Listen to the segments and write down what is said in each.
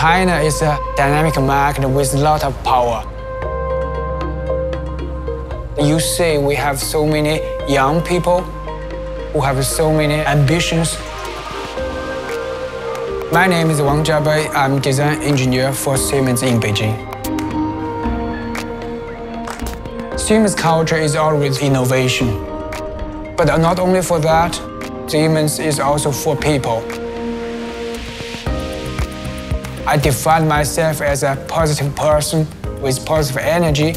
China is a dynamic market with a lot of power. You see, we have so many young people who have so many ambitions. My name is Wang Jiabei. I'm design engineer for Siemens in Beijing. Siemens culture is always innovation. But not only for that, Siemens is also for people. I define myself as a positive person with positive energy.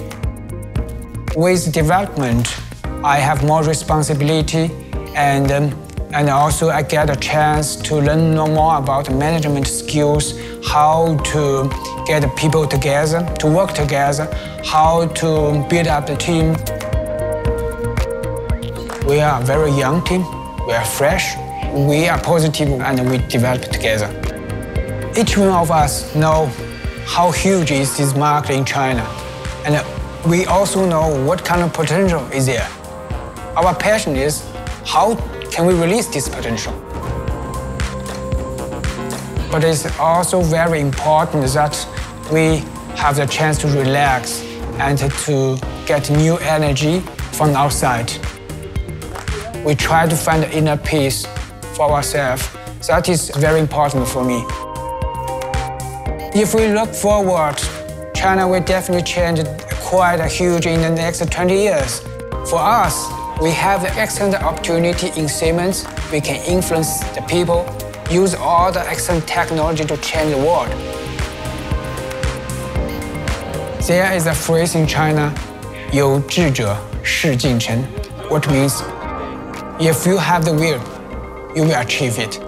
With development, I have more responsibility and, um, and also I get a chance to learn more about management skills, how to get people together, to work together, how to build up the team. We are a very young team, we are fresh, we are positive and we develop together. Each one of us know how huge is this market in China. And we also know what kind of potential is there. Our passion is how can we release this potential? But it's also very important that we have the chance to relax and to get new energy from outside. We try to find inner peace for ourselves. That is very important for me. If we look forward, China will definitely change quite a huge in the next 20 years. For us, we have the excellent opportunity in Siemens. We can influence the people, use all the excellent technology to change the world. There is a phrase in China, 有志者事竟成, what means if you have the will, you will achieve it.